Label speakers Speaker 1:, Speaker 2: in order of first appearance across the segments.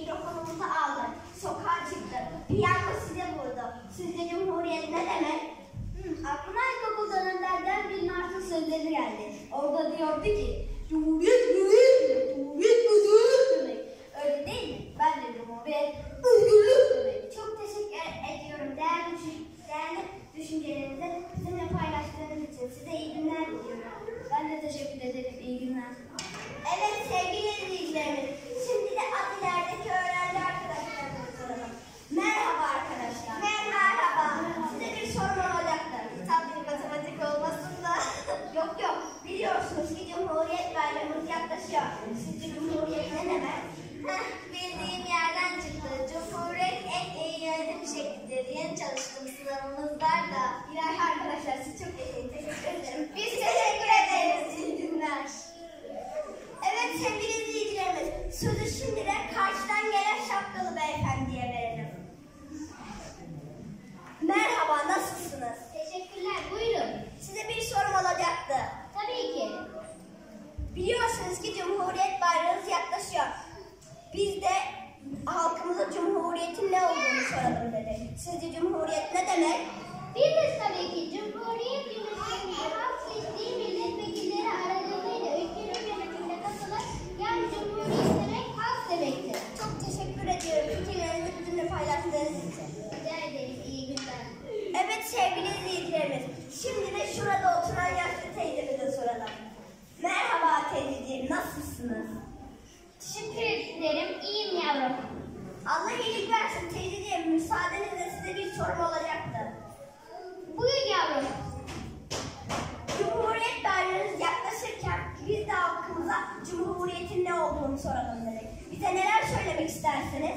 Speaker 1: mikrofonumuzu aldı. Sokağa çıktı. Piyango size vurdu. Sizce Cumhuriyet ne demek?
Speaker 2: Hmm, aklına ilkokul dönemlerden bir Mart'ın sözleri geldi. Orada diyordu ki Cumhuriyet müdür demek, Cumhuriyet müdür demek. Öyle değil mi? Ben de Cumhuriyet özgürlük demek.
Speaker 1: Çok teşekkür ediyorum değerli, değerli düşüncelerinizi bizimle paylaştığınız için. Size iyi günler diliyorum.
Speaker 2: Ben de teşekkür ederim. İyi günler.
Speaker 1: Biliyorsunuz ki Cumhuriyet Bayramımız yaklaşıyor. Sizce Cumhuriyet ne demek?
Speaker 2: Bildiğim yerden çıktı. Cumhuriyet en iyi yönetim şeklidir. Yeni çalıştım sınavımız var da. İlahi arkadaşlar siz çok iyi. Teşekkür ederim. Biz teşekkür ederiz. İyi günler.
Speaker 1: Evet sevgili izleyicilerimiz, sözü şimdi de karşıdan gelen şapkalı beyefendiye verelim. Merhaba, nasılsınız?
Speaker 3: Teşekkürler. Buyurun.
Speaker 1: Size bir sorum olacaktı.
Speaker 3: Tabii ki.
Speaker 1: Biliyorsunuz ki Cumhuriyet Yaklaşıyor. Biz de halkımıza Cumhuriyet'in ne olduğunu soralım dedik. Sizce Cumhuriyet ne demek?
Speaker 3: Biliriz tabii ki Cumhuriyet yönetiminde halk seçtiği milletvekilleri aracılığıyla ülkenin yönetimine katılır. Yani Cumhuriyet demek halk demektir.
Speaker 1: Çok teşekkür ediyorum fikirlerinizi bizimle paylaştığınız için.
Speaker 3: Rica ederim. İyi günler.
Speaker 1: Evet sevgili izleyicilerimiz, şimdi de şurada oturan yaşlı teyzemize soralım. Merhaba teyzeciğim, nasılsınız?
Speaker 3: Teşekkür ederim. İyiyim yavrum.
Speaker 1: Allah iyilik versin teyzeciğim, müsaadenizle size bir sorum olacaktı.
Speaker 3: Buyur yavrum.
Speaker 1: Cumhuriyet bayramımız yaklaşırken biz de halkımıza Cumhuriyet'in ne olduğunu soralım dedik. Bize neler söylemek istersiniz?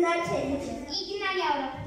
Speaker 1: Günler teyzeciğim.
Speaker 3: İyi günler yavrum.